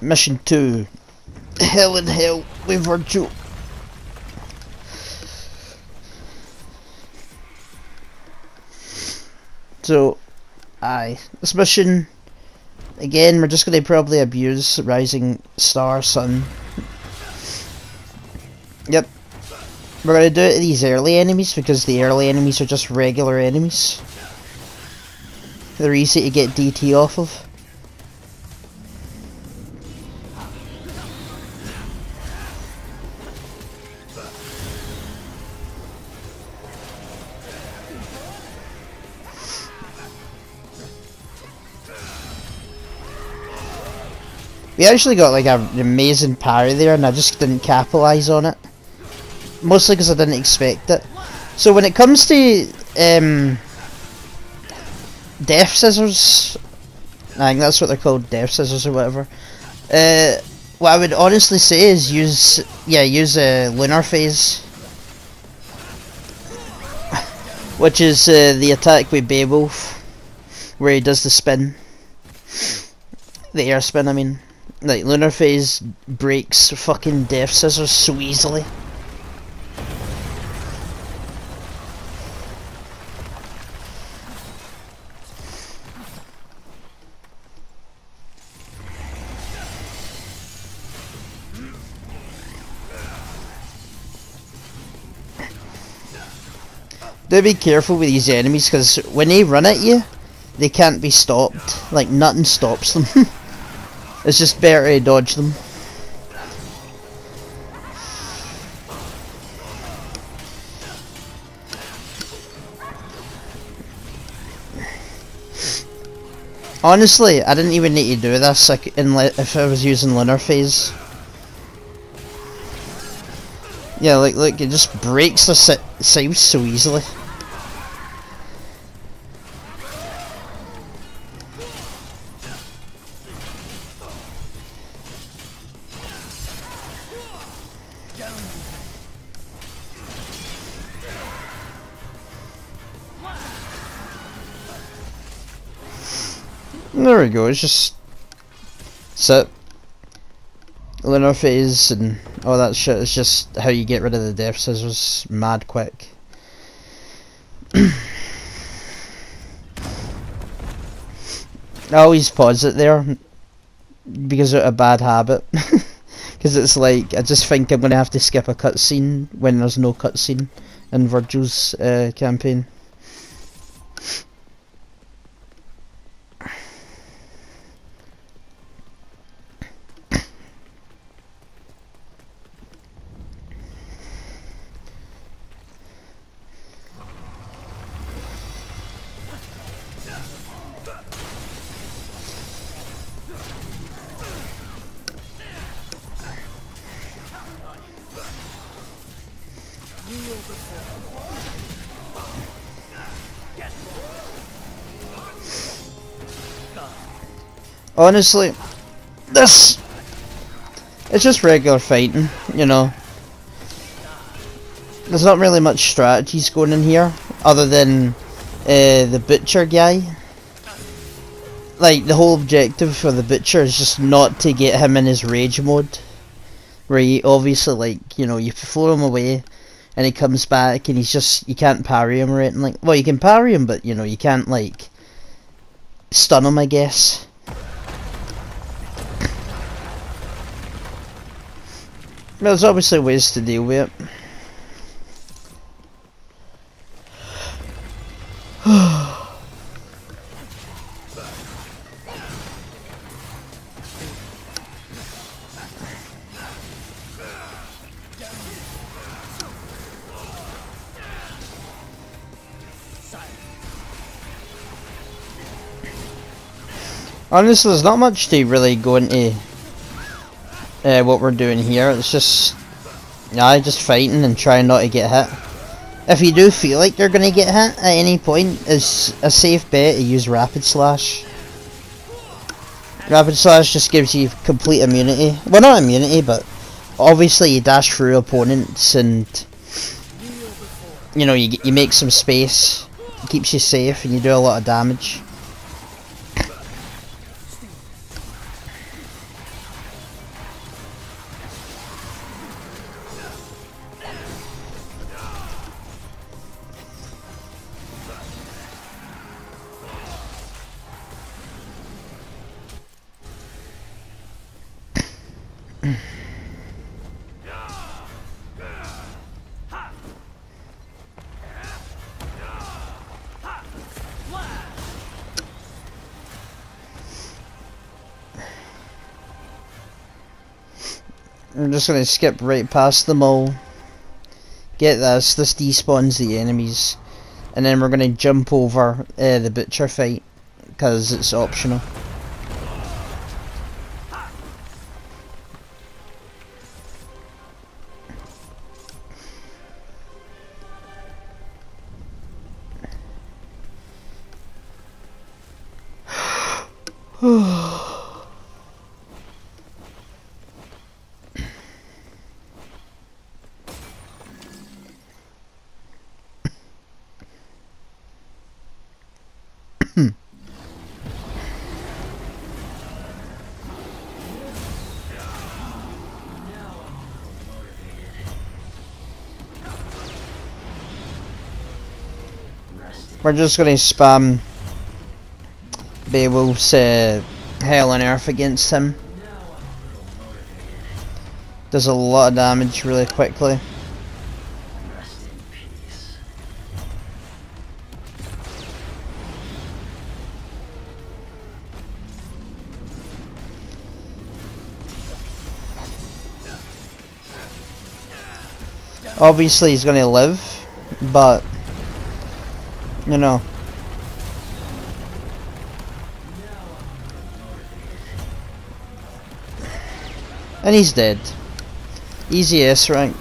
mission 2. Hell in Hell with Vergil. So, aye. This mission, again, we're just going to probably abuse Rising Star Sun. Yep. We're going to do it to these early enemies because the early enemies are just regular enemies. They're easy to get DT off of. We actually got like an amazing parry there and I just didn't capitalise on it. Mostly because I didn't expect it. So when it comes to um, Death Scissors, I think that's what they're called, Death Scissors or whatever. Uh, what I would honestly say is use, yeah, use a Lunar Phase. Which is uh, the attack with Beowulf, where he does the spin. The air spin, I mean. Like, Lunar Phase breaks fucking Death Scissors so easily. Do be careful with these enemies because when they run at you, they can't be stopped. Like, nothing stops them. It's just better to dodge them. Honestly, I didn't even need to do this like, if I was using Lunar Phase. Yeah, like, look, it just breaks the sides so easily. There we go, it's just set lunar phase and all that shit is just how you get rid of the death scissors mad quick. I always pause it there because of a bad habit. Because it's like, I just think I'm going to have to skip a cutscene when there's no cutscene in Vergil's uh, campaign. Honestly, this it's just regular fighting, you know. There's not really much strategies going in here, other than uh, the butcher guy. Like the whole objective for the butcher is just not to get him in his rage mode, where he obviously like you know you throw him away, and he comes back and he's just you can't parry him or anything like. Well, you can parry him, but you know you can't like stun him, I guess. There's obviously ways to deal with it. Honestly, there's not much to really go into uh, what we're doing here. It's just, yeah, just fighting and trying not to get hit. If you do feel like you're to get hit at any point, it's a safe bet to use Rapid Slash. Rapid Slash just gives you complete immunity. Well, not immunity, but obviously you dash through opponents and, you know, you, you make some space. It keeps you safe and you do a lot of damage. I'm just gonna skip right past them all. Get this, this despawns the enemies. And then we're gonna jump over uh, the butcher fight, because it's optional. We're just gonna spam Beowulf's uh, Hell on Earth against him. Does a lot of damage really quickly. Obviously he's gonna live, but you know. And he's dead. Easy S rank.